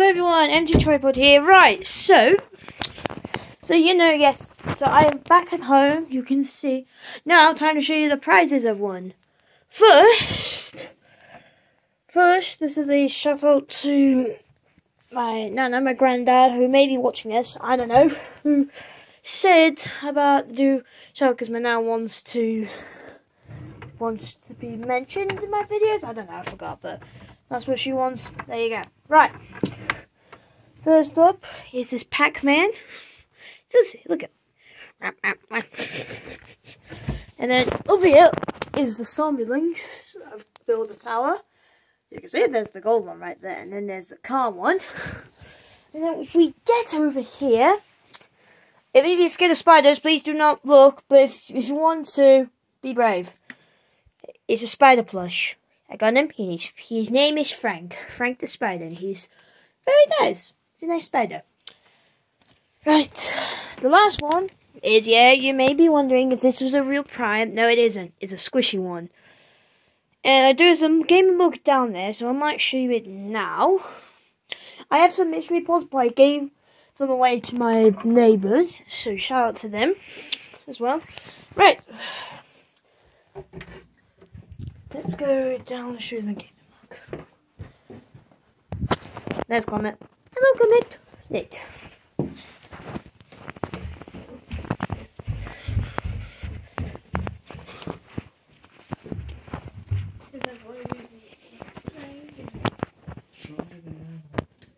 MT Tripod here. Right, so, so you know, yes, so I am back at home. You can see. Now, time to show you the prizes I've won. First, first, this is a shout out to my nana, my granddad, who may be watching this. I don't know who said about do show because my nan wants to wants to be mentioned in my videos. I don't know, I forgot, but that's what she wants. There you go. Right. First up is this Pac-Man. Look at and then over here is the zombie link. So I've built a tower. You can see there's the gold one right there, and then there's the car one. And then if we get over here, if any of you are scared of spiders, please do not look. But if, you want to, be brave. It's a spider plush. I got him. His, his name is Frank. Frank the spider. And he's very nice. A nice spider. Right. The last one is, yeah, you may be wondering if this was a real prime. No, it isn't. It's a squishy one. And I do some gaming book down there, so I might show you it now. I have some mystery pods, but I gave them away to my neighbours, so shout out to them as well. Right. Let's go down the show the gaming book. There's Comet. Hello, Comet. Nick.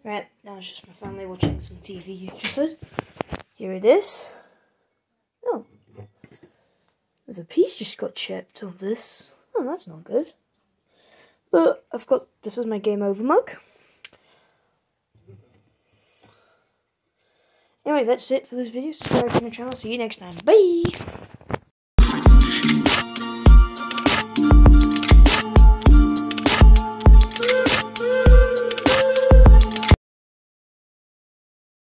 Right, now it's just my family watching some TV, you just said. Here it is. Oh. There's a piece just got chipped of this. Oh, that's not good. But I've got, this is my game over mug. Anyway, that's it for this video. Subscribe to my channel. See you next time. Bye!